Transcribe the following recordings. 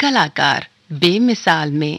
कलाकार बेमिसाल में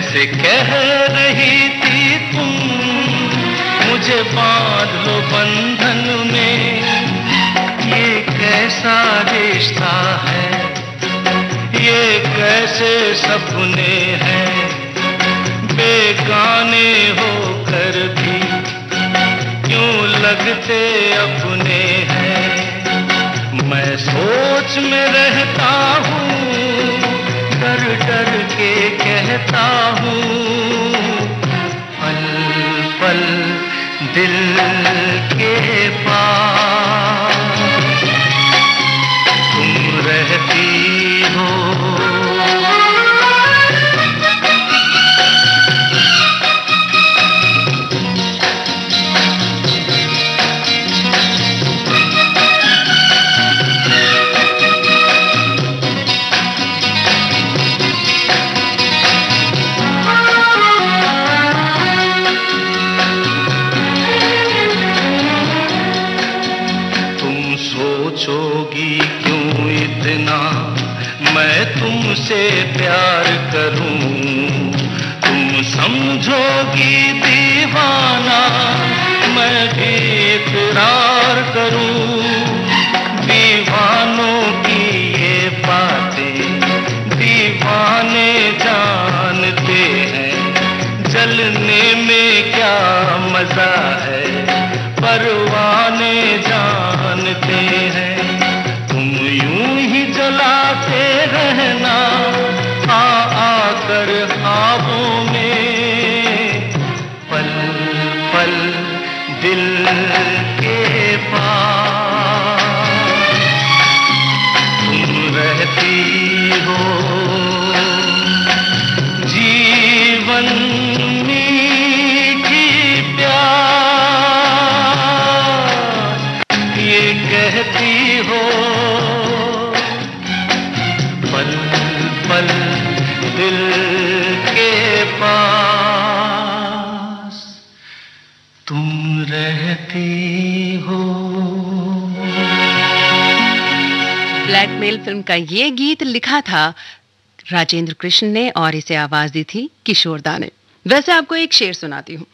जैसे कह रही थी तुम, मुझे बाँध लो बंधन में। ये कैसा रिश्ता है? ये कैसे सपने हैं? बेगाने होकर भी क्यों लगते अपने हैं? मैं सोच में रहता हूँ डर डर के कहता हूँ पल पल दिल के पास। जलने में क्या मज़ा है? परवाने जानते हैं। तुम यूँ ही जलाते रहना। ब्लैकमेल फ़िल्म का ये गीत लिखा था राजेंद्र कृष्ण ने और इसे आवाज़ दी थी किशोरदा ने। वैसे आपको एक शेर सुनाती हूँ।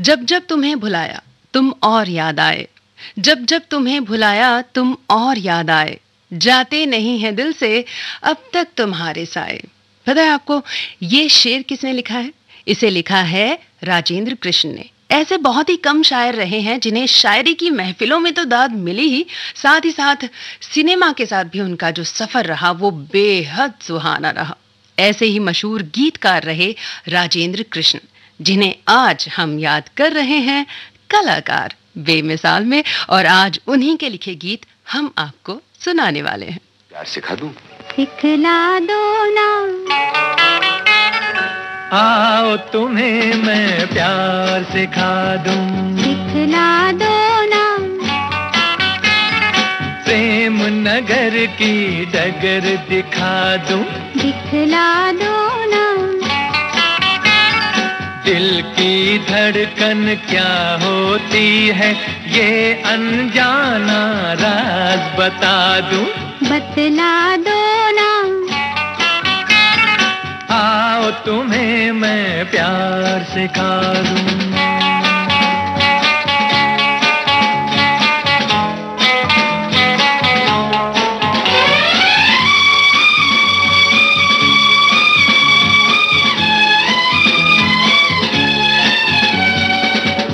जब जब तुम्हें भुलाया, तुम और याद आए। जब जब तुम्हें भुलाया, तुम और याद आए। जाते नहीं है दिल से, अब तक तुम्हारे साए। पता है आपको, ये शेर किसने लिखा है? इसे लिखा है राजेंद्र कृष्ण ने। ऐसे बहुत ही कम शायर रहे हैं जिन्हें शायरी की महफिलों में तो दाद मिली ही साथ ही साथ सिनेमा के साथ भी उनका जो सफ़र रहा वो बेहद सुहाना रहा। ऐसे ही मशहूर गीतकार रहे राजेंद्र कृष्ण जिन्हें आज हम याद कर रहे हैं कलाकार बेमिसाल में और आज उन्हीं के लिखे गीत हम आपको सुनाने वाले हैं। प्यार सिखा दूँ? सिखला दो ना। आओ तुम्हें मैं प्यार सिखा दूँ। सिखला दो ना प्रेम नगर की डगर दिखा दूँ। दिखला दो ना दिल की धड़कन क्या होती है ये अनजाना राज बता दूँ। बतला दो आओ तुम्हें मैं प्यार सिखा दूँ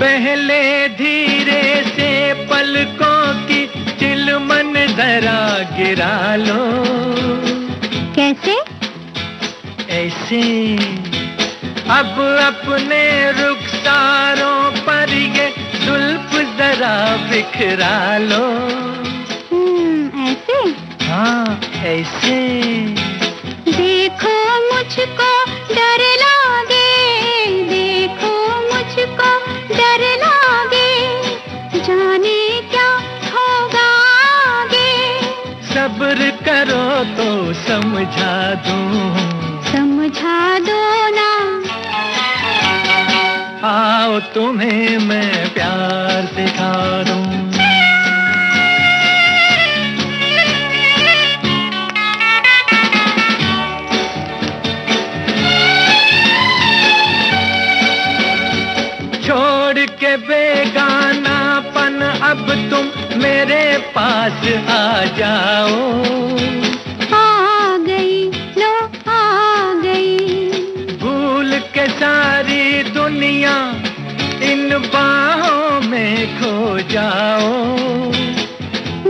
पहले धीरे से चिलमन जरा गिरा लो। ऐसे अब अपने रुखसारों पर ये जुल्फ जरा बिखरा लो। हम्म, ऐसे? हाँ ऐसे। देखो मुझको डर लागे देखो मुझको डर लागे जाने क्या होगा आगे। सब्र करो तो समझा दूँ। आओ तुम्हें मैं प्यार सिखा दूँ। छोड़ के बेगानापन, अब तुम मेरे पास आ जाओ। में खो जाओ।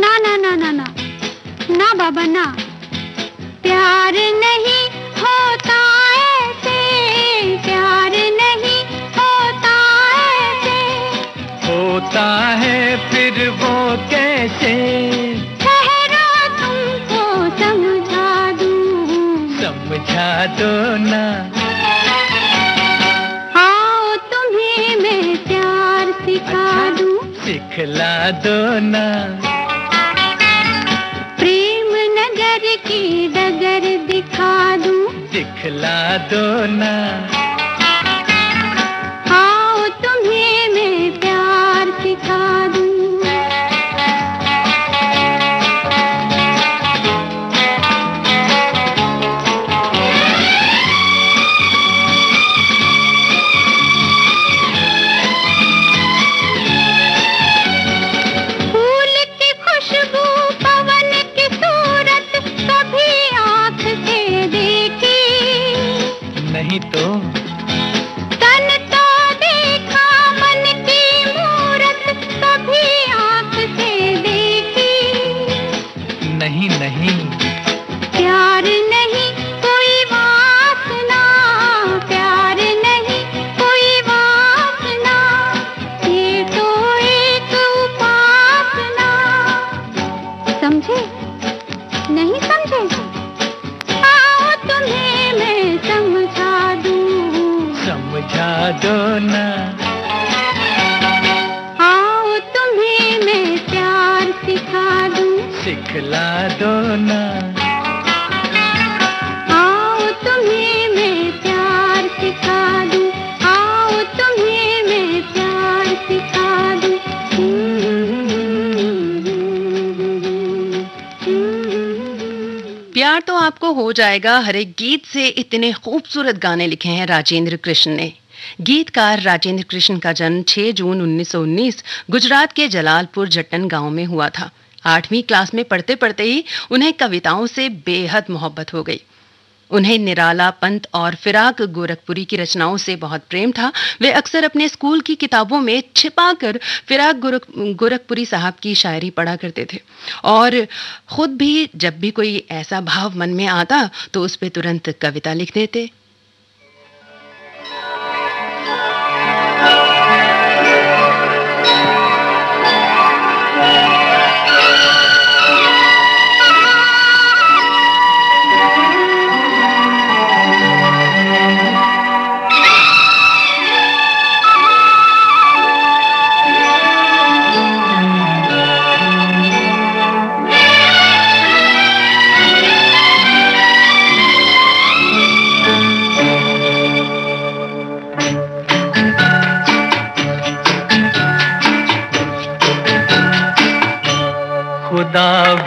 ना ना ना ना ना। ना बाबा ना। दो ना प्रेम नगर की डगर दिखा दूँ। दिखला दो ना जाएगा। हर एक गीत से इतने खूबसूरत गाने लिखे हैं राजेंद्र कृष्ण ने। गीतकार राजेंद्र कृष्ण का जन्म 6 जून 1919 गुजरात के जलालपुर, जट्टन गाँव में हुआ था। आठवीं क्लास में पढ़ते पढ़ते ही उन्हें कविताओं से बेहद मोहब्बत हो गई। उन्हें निराला पंत और फिराक गोरखपुरी की रचनाओं से बहुत प्रेम था। वे अक्सर अपने स्कूल की किताबों में छिपाकर फिराक गोरख, गोरखपुरी साहब की शायरी पढ़ा करते थे। और खुद भी जब भी कोई ऐसा भाव मन में आता तो उस पर तुरंत कविता लिख देते।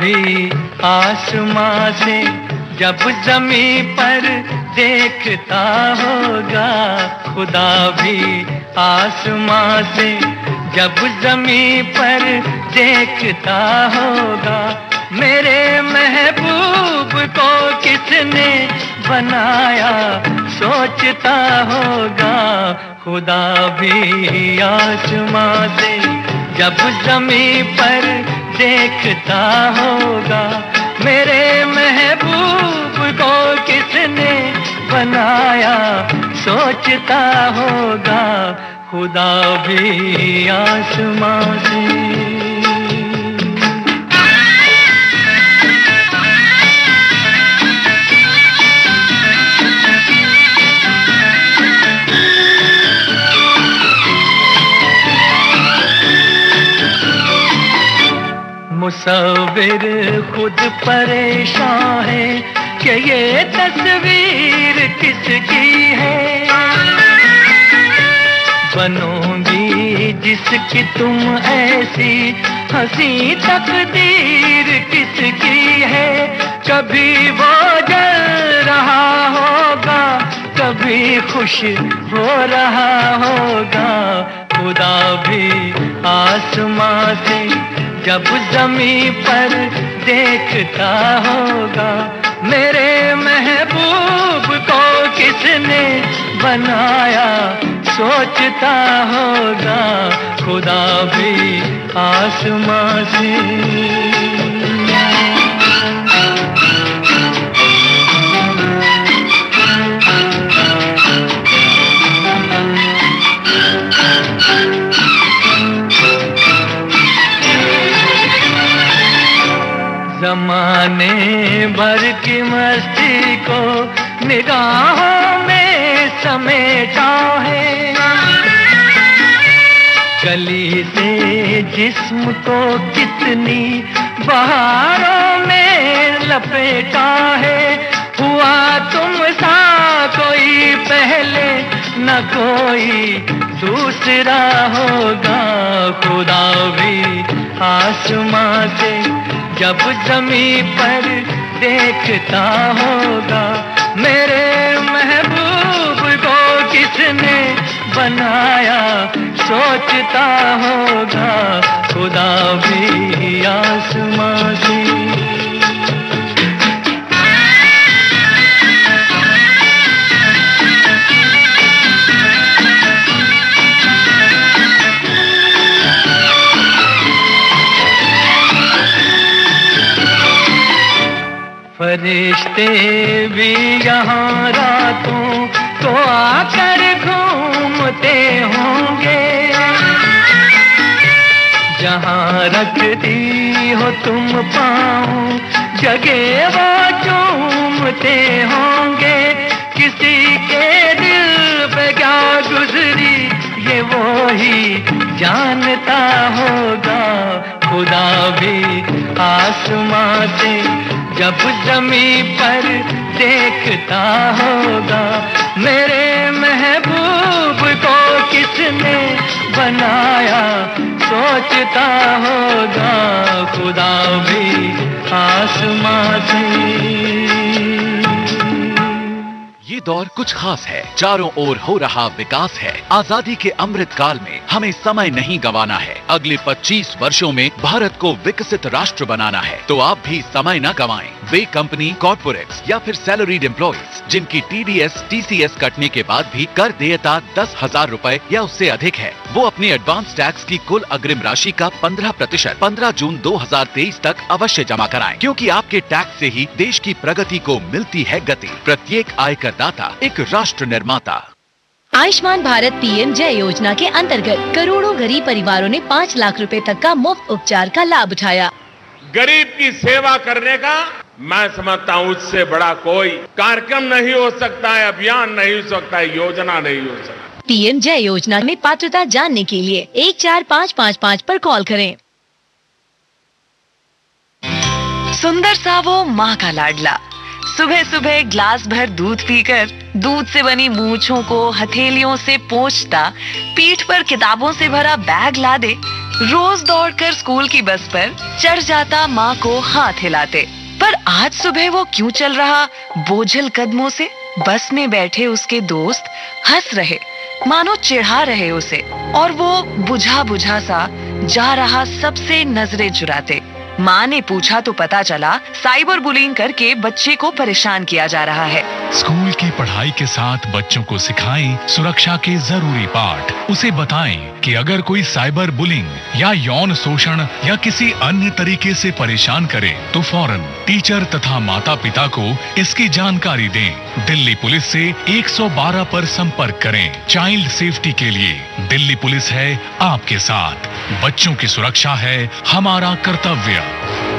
खुदा भी आसमां से जब जमी पर देखता होगा, खुदा भी आसमां से जब जमी पर देखता होगा। मेरे महबूब को किसने बनाया? सोचता होगा, खुदा भी आसमां से जब जमी पर देखता होगा, मेरे महबूब को किसने बनाया? सोचता होगा, खुदा भी आसमां से। मुसविर खुद परेशान है कि ये तस्वीर किसकी है? बनोगी जिसकी तुम ऐसी हँसी तकदीर किसकी है? कभी वो जल रहा होगा, कभी खुश हो रहा होगा। खुदा भी आसमां से जब जमी पर देखता होगा, मेरे महबूब को किसने बनाया? सोचता होगा, खुदा भी आसमां से। जमाने भर की मस्ती को निगाहों में समेटा है। गली से जिस्म को कितनी बहारों में लपेटा है। हुआ तुम सा कोई पहले, न कोई दूसरा होगा। खुदा भी आसमां से जब जमी पर देखता होगा, मेरे महबूब को किसने बनाया? सोचता होगा, खुदा भी आसमां से फरिश्ते भी यहाँ रातों को आकर घूमते होंगे। जहाँ रखती हो तुम पाओ जगे वो चूमते होंगे। किसी के दिल पे क्या गुजरी, ये वो ही जानता होगा। खुदा भी आसमां से जब जमी पर देखता होगा, मेरे महबूब को किसने बनाया? सोचता होगा, खुदा भी आसमां से। दौर कुछ खास है। चारों ओर हो रहा विकास है। आज़ादी के अमृत काल में हमें समय नहीं गंवाना है। अगले 25 वर्षों में भारत को विकसित राष्ट्र बनाना है। तो आप भी समय न गंवाएँ। वे कंपनी, कॉर्पोरेट्स या फिर सैलरीड एम्प्लॉयज़, जिनकी टीडीएस टीसीएस कटने के बाद भी कर देयता दस हज़ार रूपए या उससे अधिक है, वो अपने एडवांस टैक्स की कुल अग्रिम राशि का 15 प्रतिशत, पंद्रह जून 2023 तक अवश्य जमा कराएँ। क्योंकि आपके टैक्स से ही देश की प्रगति को मिलती है गति। प्रत्येक आयकर दाता एक राष्ट्र निर्माता। आयुष्मान भारत पीएम जय योजना के अंतर्गत करोड़ों गरीब परिवारों ने पाँच लाख रुपए तक का मुफ़्त उपचार का लाभ उठाया। गरीब की सेवा करने का मैं समझता हूँ उससे बड़ा कोई कार्यक्रम नहीं हो सकता है अभियान नहीं हो सकता है योजना नहीं हो सकता। पीएम जय योजना में पात्रता जानने के लिए एक चार पाँच पाँच पाँच पर कॉल करें। सुंदर सा वो माँ का लाडला। सुबह सुबह ग्लास भर दूध पीकर, दूध से बनी मूछों को हथेलियों से पोंछता, पीठ पर किताबों से भरा बैग ला दे रोज दौड़कर स्कूल की बस पर चढ़ जाता माँ को हाथ हिलाते। पर आज सुबह वो क्यों चल रहा? बोझल कदमों से बस में बैठे उसके दोस्त हंस रहे, मानो चिढ़ा रहे उसे, और वो बुझा बुझा सा जा रहा सबसे नज़रें चुराते। माँ ने पूछा तो पता चला, साइबर बुलिंग करके बच्चे को परेशान किया जा रहा है। स्कूल की पढ़ाई के साथ बच्चों को सिखाएँ, सुरक्षा के ज़रूरी पाठ। उसे बताएँ कि अगर कोई साइबर बुलिंग या यौन शोषण या किसी अन्य तरीके से परेशान करे तो फ़ौरन टीचर तथा माता पिता को इसकी जानकारी दें। दिल्ली पुलिस से 112 पर संपर्क करें। चाइल्ड सेफ्टी के लिए दिल्ली पुलिस है आपके साथ। बच्चों की सुरक्षा है हमारा कर्तव्य। Bye.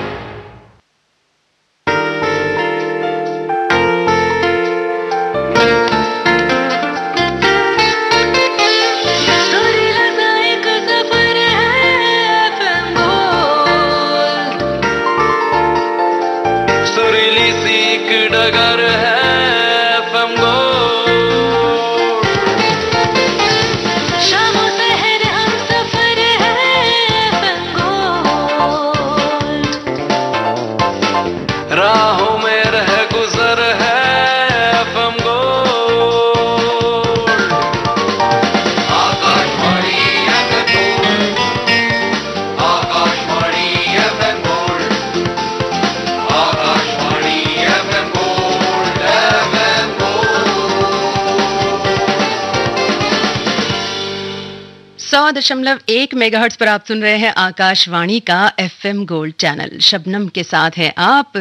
सौ दशमलव एक मेगाहर्ट्ज पर आप सुन रहे हैं आकाशवाणी का एफएम गोल्ड चैनल। शबनम के साथ हैं आप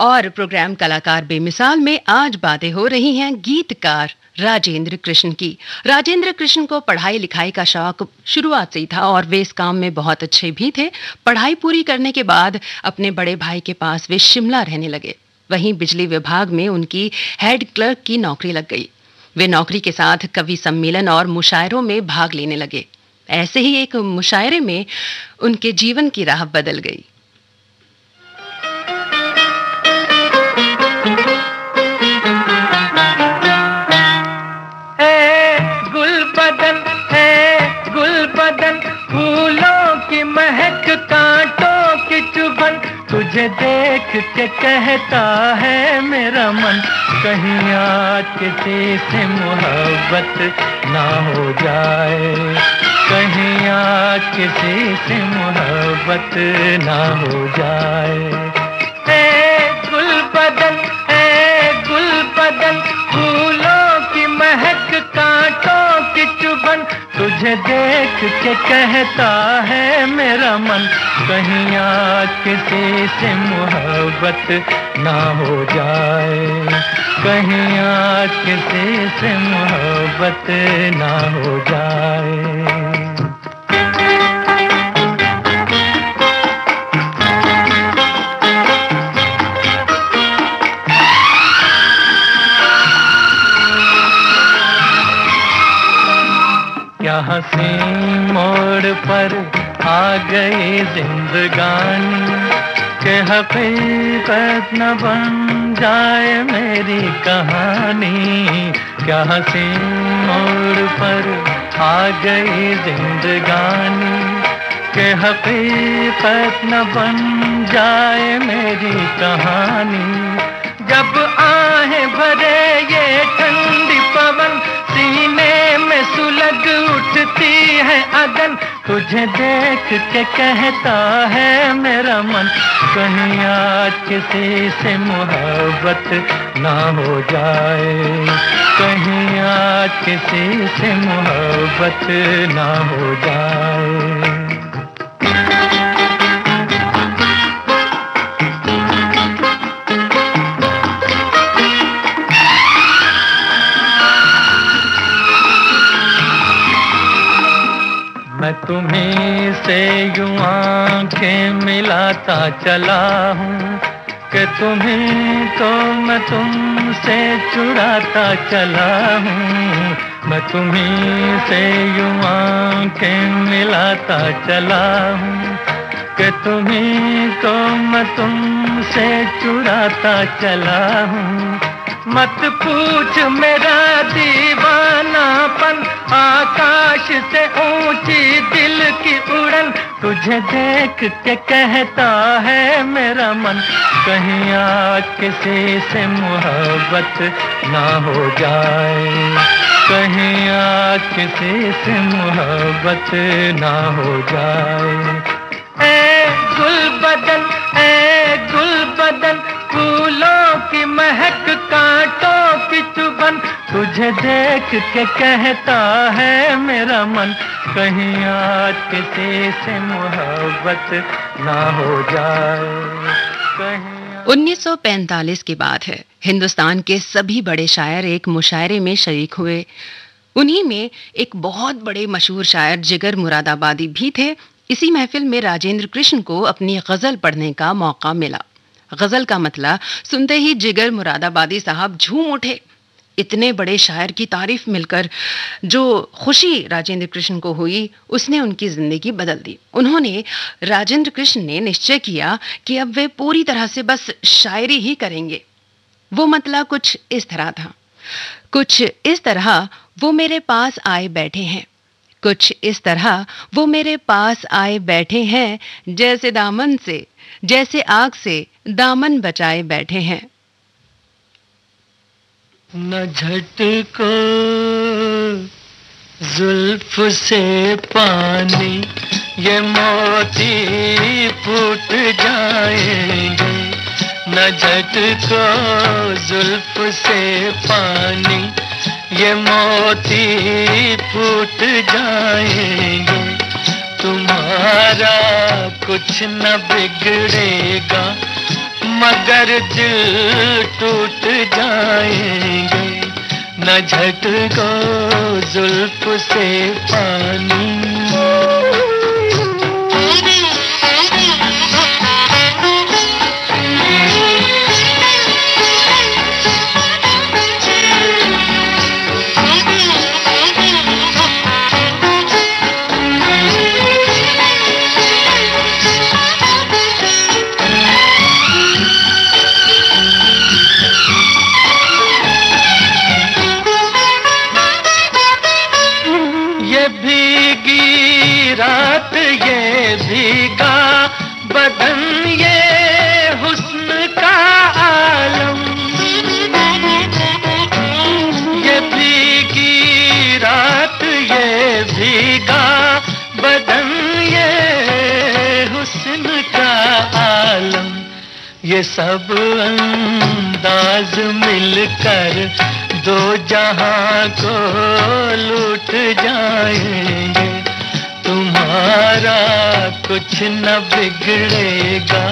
और प्रोग्राम कलाकार बेमिसाल में आज बातें हो रही हैं गीतकार राजेंद्र कृष्ण की। राजेंद्र कृष्ण को पढ़ाई लिखाई का शौक शुरुआत से ही था और वे इस काम में बहुत अच्छे भी थे। पढ़ाई पूरी करने के बाद अपने बड़े भाई के पास वे शिमला रहने लगे। वहीं बिजली विभाग में उनकी हेड क्लर्क की नौकरी लग गई। वे नौकरी के साथ कवि सम्मेलन और मुशायरों में भाग लेने लगे। ऐसे ही एक मुशायरे में उनके जीवन की राह बदल गई। तुझे देख के कहता है मेरा मन, कहीं आज से मोहब्बत ना हो जाए। कहीं आज किसी से मोहब्बत ना हो जाए। है गुल बदन, है गुल बदन, फूलों की महक, कांटों की चुभन, तुझे देख के कहता है मेरा मन, कहीं आज किसी से मोहब्बत ना हो जाए। कहीं आज किसी से मोहब्बत ना हो जाए। पर आ गई जिंदगानी। के हकीकत न बन जाए मेरी कहानी। क्या हँसी मोड़ पर आ गई जिंदगानी। के हकीकत न बन जाए मेरी कहानी। जब आहें भरे तुझे देख के कहता है मेरा मन, कहीं आज किसी से मोहब्बत ना हो जाए। कहीं आज किसी से मोहब्बत ना हो जाए। से यूँ आँखें मिलाता चला हूँ कि तुम्हें तो मैं तुमसे चुराता चला हूँ। मैं तुम्हें से यूँ आँखें मिलाता चला हूँ कि तुम्हें तो मैं तुमसे चुराता चला हूँ। मत पूछ मेरा दीवानापन आकाश से ऊँची दिल की उड़न तुझे देख के कहता है मेरा मन, कहीं आज किसी से मोहब्बत ना हो जाए। कहीं आज किसी से मोहब्बत ना हो जाए। ए गुल तुझे देख के कहता है मेरा मन, कहीं आज किसी से मोहब्बत ना हो जाए। कहीं 1945 की बात है, हिंदुस्तान के सभी बड़े शायर एक मुशायरे में शरीक हुए। उन्हीं में एक बहुत बड़े मशहूर शायर जिगर मुरादाबादी भी थे। इसी महफिल में राजेंद्र कृष्ण को अपनी गज़ल पढ़ने का मौका मिला। गज़ल का मतलब सुनते ही जिगर मुरादाबादी साहब झूम उठे। इतने बड़े शायर की तारीफ़ मिलकर जो खुशी राजेंद्र कृष्ण को हुई, उसने उनकी ज़िंदगी बदल दी। उन्होंने राजेंद्र कृष्ण ने निश्चय किया कि अब वे पूरी तरह से बस शायरी ही करेंगे। वो मतलब कुछ इस तरह था। कुछ इस तरह वो मेरे पास आए बैठे हैं। कुछ इस तरह वो मेरे पास आए बैठे हैं, जैसे दामन से, जैसे आग से दामन बचाए बैठे हैं। न झटको, जुल्फ से पानी, ये मोती फूट जाएँगे। न झटको, जुल्फ से पानी, ये मोती फूट जाएँगे। तुम्हारा कुछ न बिगड़ेगा मगर दिल टूट जाएँगे। न झटको जुल्फ से पानी। ये सब अंदाज मिलकर दो जहाँ को लूट जाएँगे। तुम्हारा कुछ न बिगड़ेगा,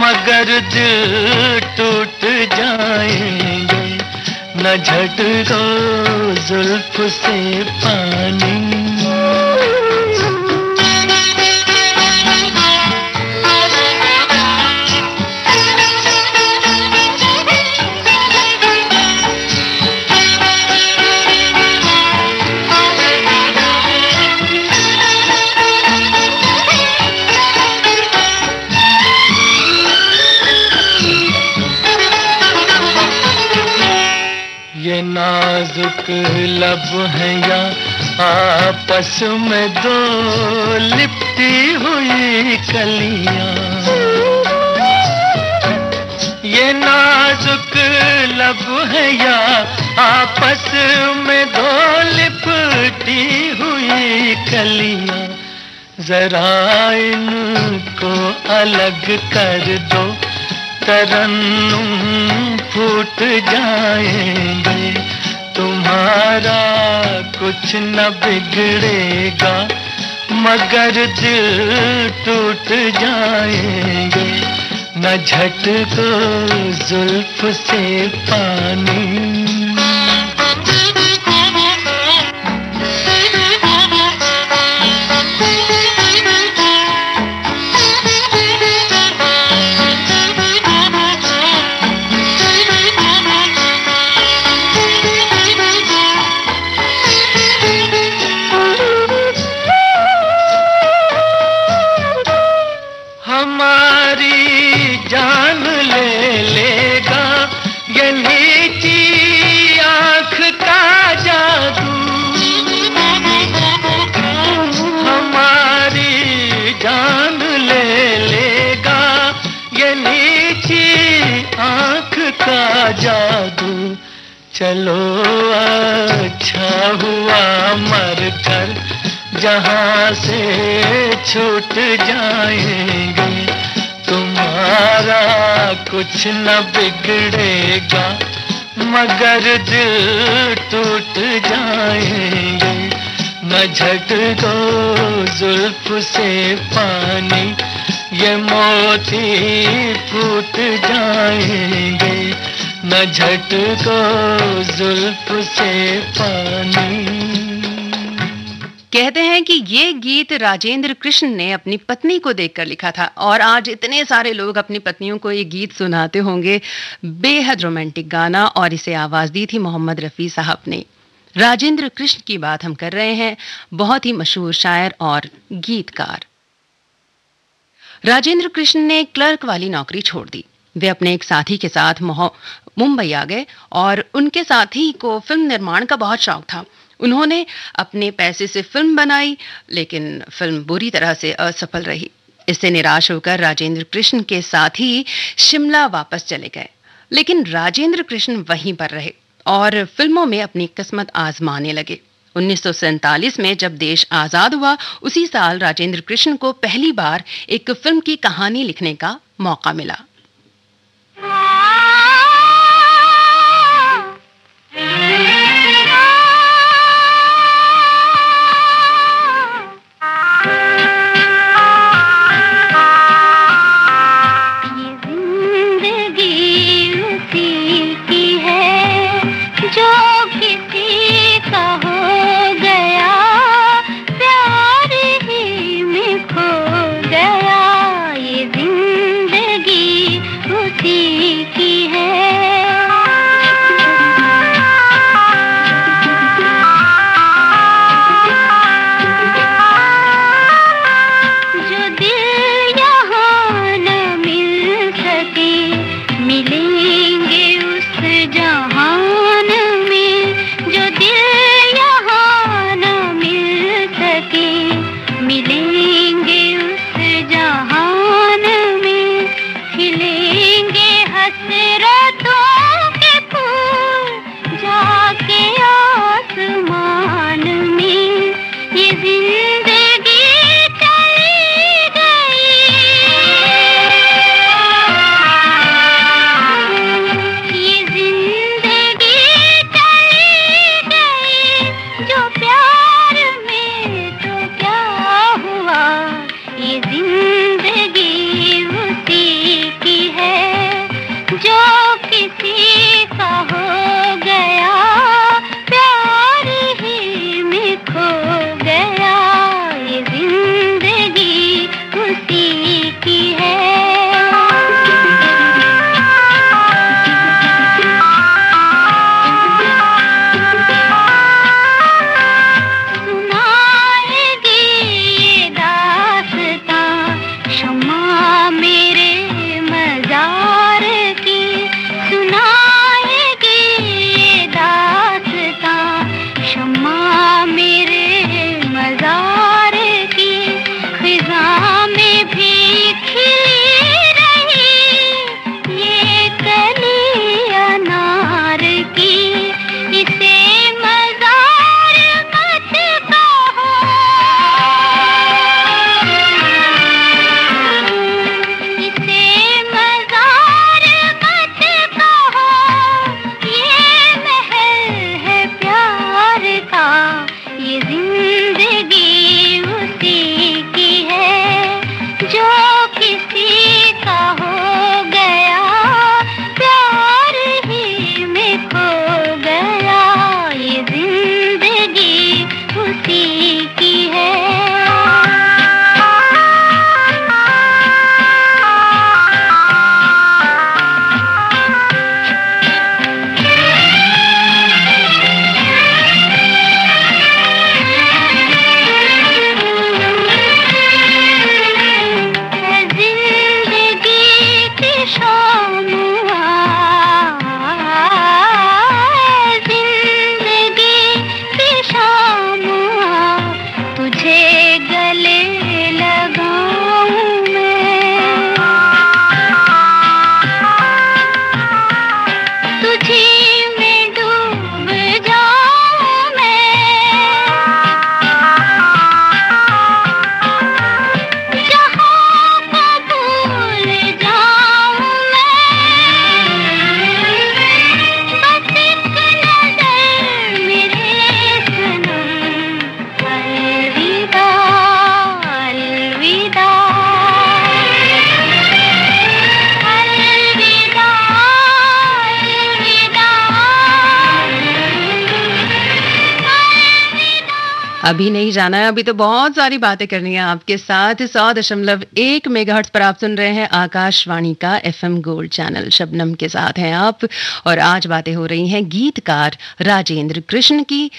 मगर दिल टूट जाएँगे। न झटको जुल्फ से पानी। नाजुक लब है या आपस में दो लिपटी हुई कलियाँ। ये नाजुक लब है या आपस में दो लिपटी हुई कलियाँ। जरा इनको अलग कर दो, तरन्नुम फूट जाएँगे। तुम्हारा कुछ न बिगड़ेगा मगर दिल टूट जाएँगे। न झटको जुल्फ से पानी का जादू। चलो अच्छा हुआ मर कर। जहाँ से छूट जाएँगे, तुम्हारा कुछ न बिगड़ेगा। मगर दिल टूट जाएँगे। न झट दो जुल्फ से पानी ये मोती फूट जाएँगे। न झटको जुल्फ से पानी। कहते हैं कि ये गीत राजेंद्र कृष्ण ने अपनी पत्नी को देखकर लिखा था और आज इतने सारे लोग अपनी पत्नियों को ये गीत सुनाते होंगे। बेहद रोमांटिक गाना और इसे आवाज़ दी थी मोहम्मद रफी साहब ने। राजेंद्र कृष्ण की बात हम कर रहे हैं। बहुत ही मशहूर शायर और गीतकार। राजेंद्र कृष्ण ने क्लर्क वाली नौकरी छोड़ दी। वे अपने एक साथी के साथ मुंबई आ गए और उनके साथी को फ़िल्म निर्माण का बहुत शौक था। उन्होंने अपने पैसे से फ़िल्म बनाई, लेकिन फ़िल्म बुरी तरह से असफल रही। इससे निराश होकर राजेंद्र कृष्ण के साथ ही शिमला वापस चले गए। लेकिन राजेंद्र कृष्ण वहीं पर रहे और फ़िल्मों में अपनी किस्मत आजमाने लगे। उन्नीस में जब देश आज़ाद हुआ, उसी साल राजेंद्र कृष्ण को पहली बार एक फ़िल्म की कहानी लिखने का मौका मिला। अभी नहीं जाना है, अभी तो बहुत सारी बातें करनी है आपके साथ। सौ दशमलव एक मेगाहर्ट्ज पर आप सुन रहे हैं आकाशवाणी का एफएम गोल्ड चैनल। शबनम के साथ हैं आप और आज बातें हो रही हैं गीतकार राजेंद्र कृष्ण की।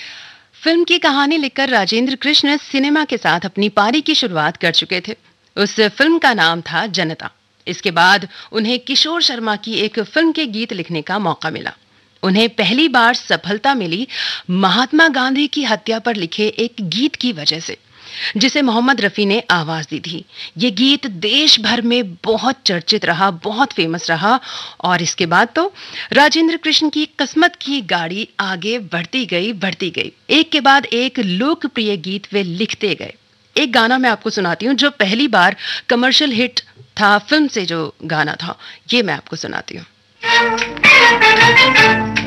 फ़िल्म की कहानी लिखकर राजेंद्र कृष्ण सिनेमा के साथ अपनी पारी की शुरुआत कर चुके थे। उस फ़िल्म का नाम था जनता। इसके बाद उन्हें किशोर शर्मा की एक फ़िल्म के गीत लिखने का मौका मिला। उन्हें पहली बार सफलता मिली महात्मा गांधी की हत्या पर लिखे एक गीत की वजह से, जिसे मोहम्मद रफी ने आवाज़ दी थी। ये गीत देश भर में बहुत चर्चित रहा, बहुत फ़ेमस रहा, और इसके बाद तो राजेंद्र कृष्ण की किस्मत की गाड़ी आगे बढ़ती गई बढ़ती गई। एक के बाद एक लोकप्रिय गीत वे लिखते गए। एक गाना मैं आपको सुनाती हूँ, जो पहली बार कमर्शियल हिट था फ़िल्म से जो गाना था, ये मैं आपको सुनाती हूँ। Thank you.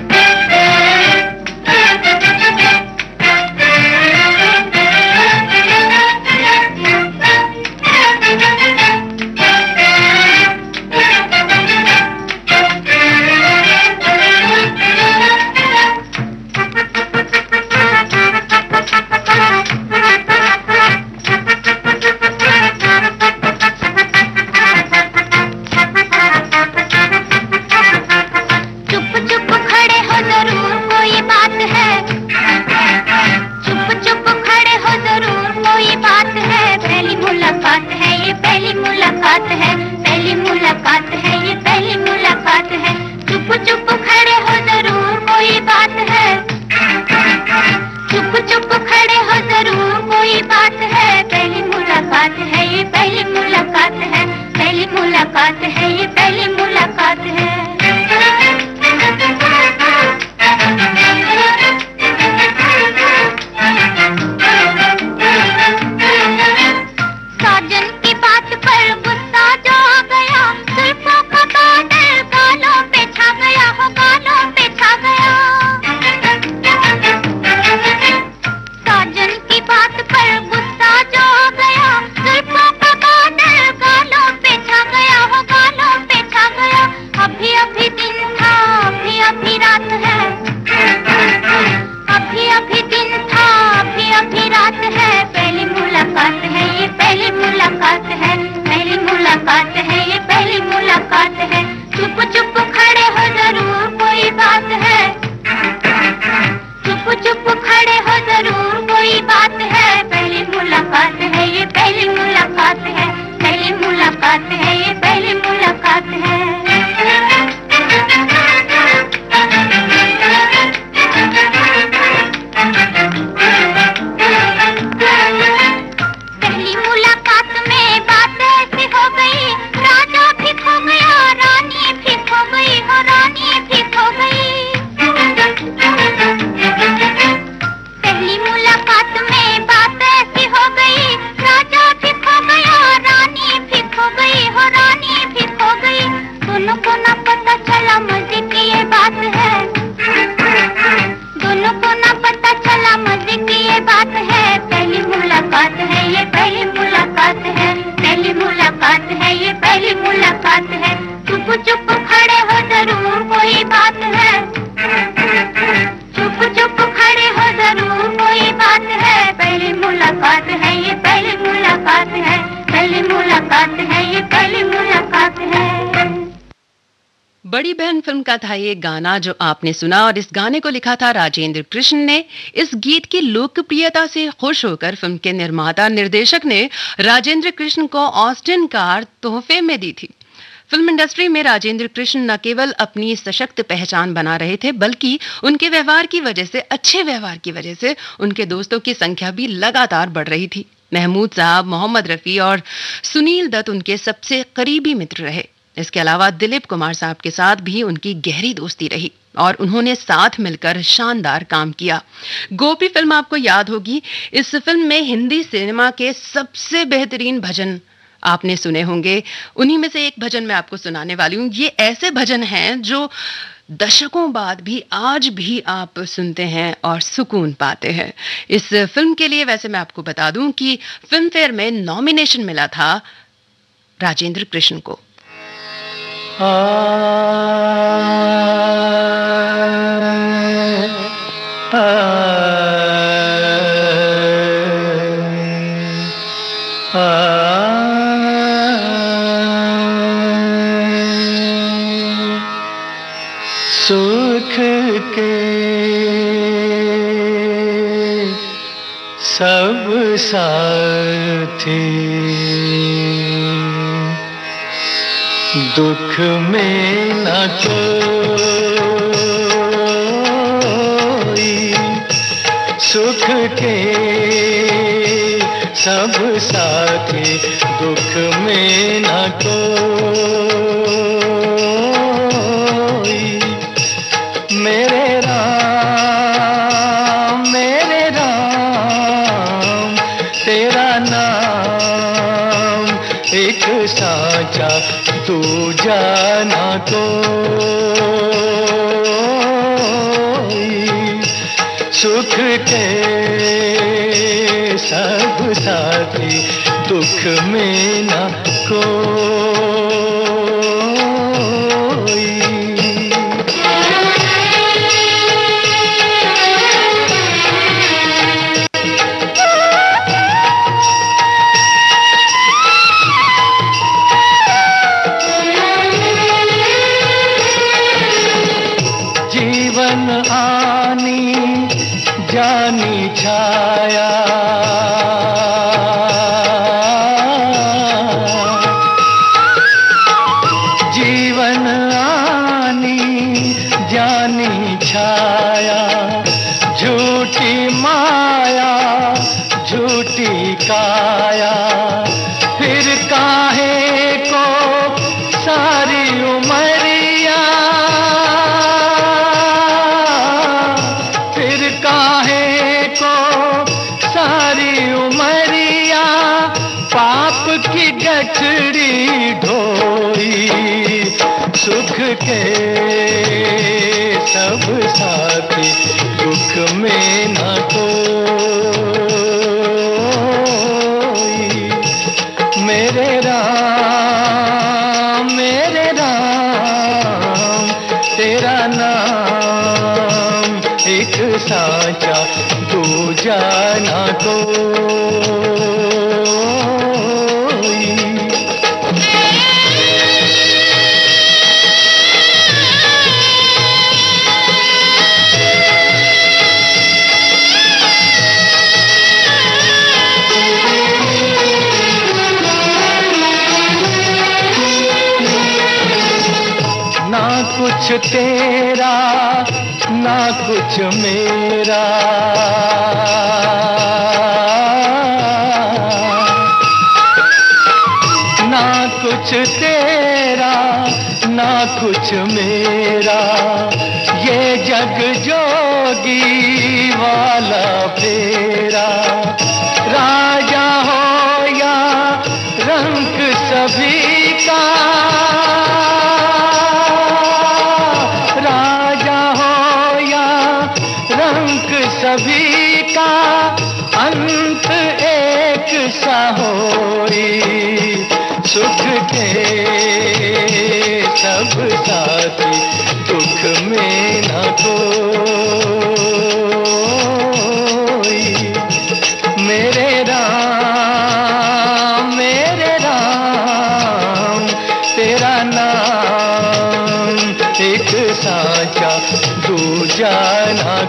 ये गाना जो आपने सुना और इस गाने को लिखा था राजेंद्र कृष्ण ने, इस गीत की लोकप्रियता से खुश होकर फ़िल्म के निर्माता निर्देशक ने राजेंद्र कृष्ण को ऑस्टिन कार तोहफे में दी थी। फ़िल्म इंडस्ट्री में राजेंद्र कृष्ण न केवल अपनी सशक्त पहचान बना रहे थे, बल्कि उनके व्यवहार की वजह से, अच्छे व्यवहार की वजह से उनके दोस्तों की संख्या भी लगातार बढ़ रही थी। महमूद साहब, मोहम्मद रफी और सुनील दत्त उनके सबसे करीबी मित्र रहे। इसके अलावा दिलीप कुमार साहब के साथ भी उनकी गहरी दोस्ती रही और उन्होंने साथ मिलकर शानदार काम किया। गोपी फ़िल्म आपको याद होगी, इस फ़िल्म में हिंदी सिनेमा के सबसे बेहतरीन भजन आपने सुने होंगे। उन्हीं में से एक भजन मैं आपको सुनाने वाली हूँ। ये ऐसे भजन हैं जो दशकों बाद भी, आज भी आप सुनते हैं और सुकून पाते हैं। इस फ़िल्म के लिए वैसे मैं आपको बता दूँ कि फ़िल्म फेयर में नॉमिनेशन मिला था राजेंद्र कृष्ण को। सुख के सब साथी दुख में न कोई सुख के सब साथी दुख में न कोई। मेरे राम मेरे राम, तेरा नाम एक साचा तू जाना तो। सुख के सब साथी दुख में ना कोई। न तो में कोई। मेरे राम मेरे राम तेरा नाम एक साचा दूजा ना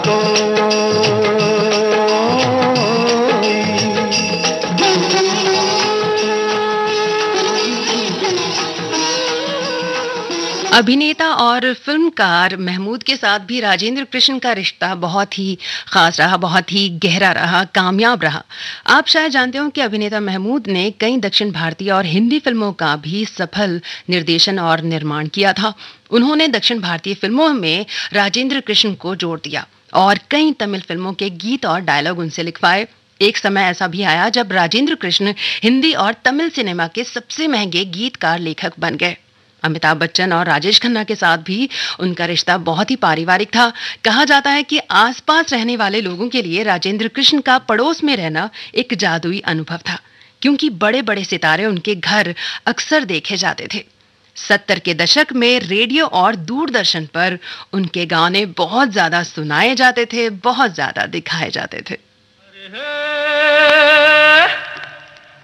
अभिनेता और फिल्मकार महमूद के साथ भी राजेंद्र कृष्ण का रिश्ता बहुत ही खास रहा, बहुत ही गहरा रहा, कामयाब रहा। आप शायद जानते हो कि अभिनेता महमूद ने कई दक्षिण भारतीय और हिंदी फ़िल्मों का भी सफल निर्देशन और निर्माण किया था। उन्होंने दक्षिण भारतीय फ़िल्मों में राजेंद्र कृष्ण को जोड़ दिया और कई तमिल फ़िल्मों के गीत और डायलॉग उनसे लिखवाए। एक समय ऐसा भी आया जब राजेंद्र कृष्ण हिंदी और तमिल सिनेमा के सबसे महँगे गीतकार लेखक बन गए। अमिताभ बच्चन और राजेश खन्ना के साथ भी उनका रिश्ता बहुत ही पारिवारिक था। कहा जाता है कि आसपास रहने वाले लोगों के लिए राजेंद्र कृष्ण का पड़ोस में रहना एक जादुई अनुभव था, क्योंकि बड़े बड़े सितारे उनके घर अक्सर देखे जाते थे। सत्तर के दशक में रेडियो और दूरदर्शन पर उनके गाने बहुत ज़्यादा सुनाए जाते थे, बहुत ज़्यादा दिखाए जाते थे।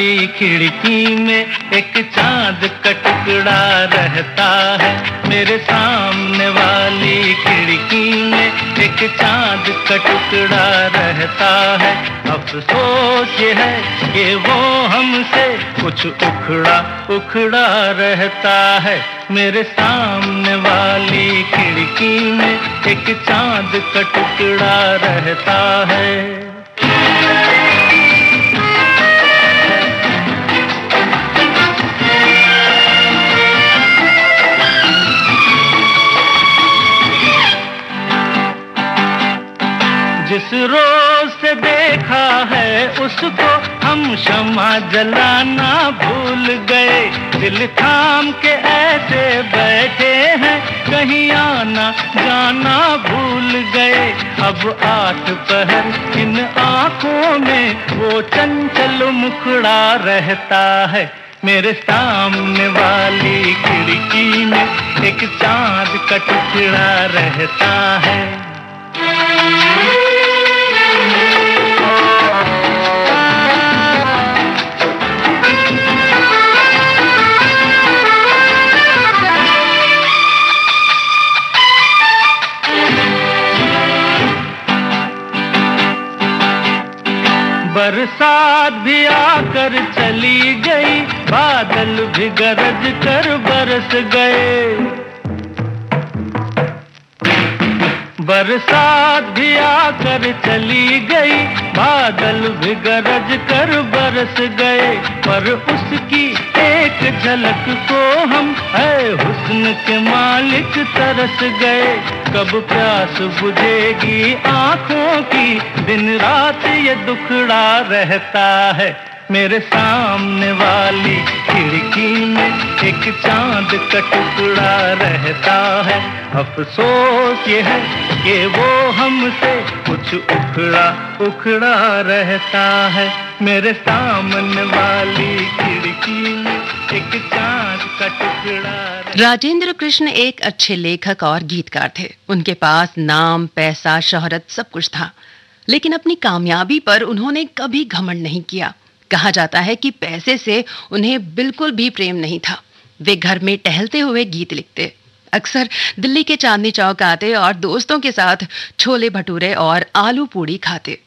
वाली खिड़की में एक चाँद का टुकड़ा रहता है। मेरे सामने वाली खिड़की में एक चाँद का टुकड़ा रहता है। अफसोस ये है कि वो हमसे कुछ उखड़ा उखड़ा रहता है। मेरे सामने वाली खिड़की में एक चाँद का टुकड़ा रहता है। जिस रोज से देखा है उसको हम क्षमा जलाना भूल गए। दिल थाम के ऐसे बैठे हैं, कहीं आना जाना भूल गए। अब आठ पहर इन आँखों में वो चंचल मुखड़ा रहता है। मेरे सामने वाली खिड़की में एक चाँद का टुकड़ा रहता है। बरसात भी आकर चली गई। बादल भी गरज कर बरस गए। बरसात भी आकर चली गई। बादल भी गरज कर बरस गए। पर उसकी झलक को हम है हुस्न के मालिक तरस गए। कब प्यास बुझेगी आँखों की, दिन रात ये दुखड़ा रहता है। मेरे सामने वाली खिड़की में एक चाँद का टुकड़ा रहता है। अफसोस ये है कि वो हमसे कुछ उखड़ा उखड़ा रहता है। मेरे सामने वाली खिड़की राजेंद्र कृष्ण एक अच्छे लेखक और गीतकार थे। उनके पास नाम, पैसा, शोहरत सब कुछ था। लेकिन अपनी कामयाबी पर उन्होंने कभी घमंड नहीं किया। कहा जाता है कि पैसे से उन्हें बिल्कुल भी प्रेम नहीं था। वे घर में टहलते हुए गीत लिखते। अक्सर दिल्ली के चांदनी चौक आते और दोस्तों के साथ छोले भटूरे और आलू पूड़ी खाते।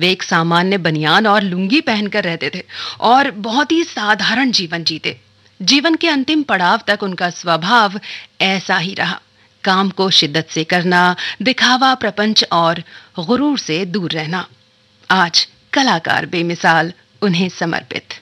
वे एक सामान्य बनियान और लुंगी पहनकर रहते थे और बहुत ही साधारण जीवन जीते। जीवन के अंतिम पड़ाव तक उनका स्वभाव ऐसा ही रहा। काम को शिद्दत से करना, दिखावा प्रपंच और गुरूर से दूर रहना। आज कलाकार बेमिसाल उन्हें समर्पित।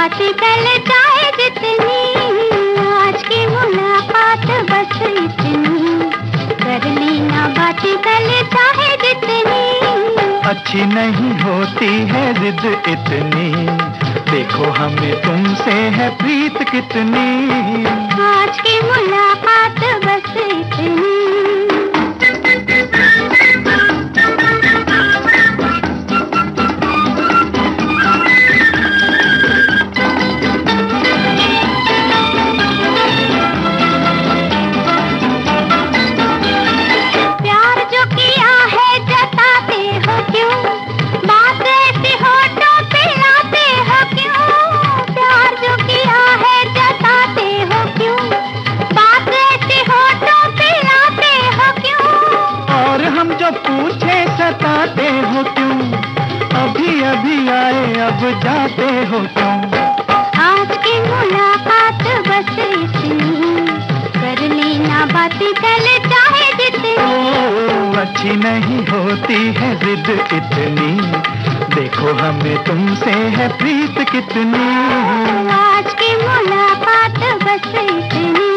बातें कल जाए जितनी आज की मुलाकात बस इतनी। कर लेना बातें कल चाहे जितनी। अच्छी नहीं होती है जिद इतनी। देखो हमें तुमसे है प्रीत कितनी। आज की मुलाकात बस इतनी। अभी आए अब जाते हो तुम। आज की मुलाकात बस इतनी। कर लेना बातें कल चाहे जितनी। अच्छी नहीं होती है जिद इतनी। देखो हमें तुमसे है प्रीत कितनी। आज की मुलाकात बस इतनी।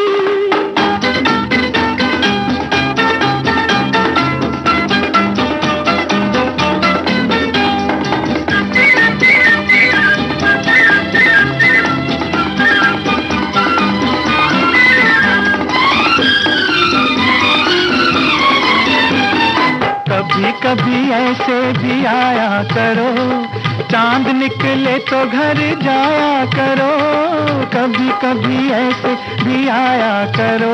कभी ऐसे भी आया करो। चाँद निकले तो घर जाया करो। कभी कभी ऐसे भी आया करो।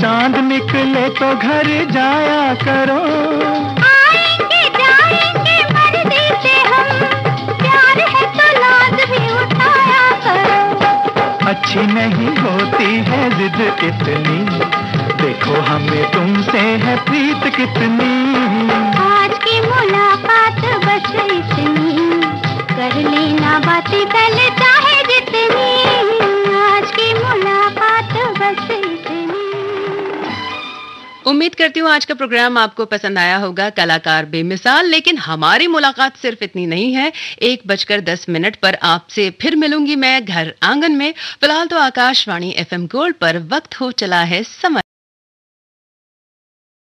चाँद निकले तो घर जाया करो। आएँगे जाएँगे मर्ज़ी से हम। प्यार है तो लाज उठाया करो। अच्छी नहीं होती है जिद इतनी। देखो हमें तुमसे है प्रीत कितनी। कल चाहे जितनी, आज की मुलाकात बस उम्मीद करती हूँ आज का प्रोग्राम आपको पसंद आया होगा, कलाकार बेमिसाल, लेकिन हमारी मुलाकात सिर्फ़ इतनी नहीं है। एक बजकर दस मिनट पर आपसे फिर मिलूँगी मैं घर आँगन में। फ़िलहाल तो आकाशवाणी एफएम गोल्ड पर वक्त हो चला है समय।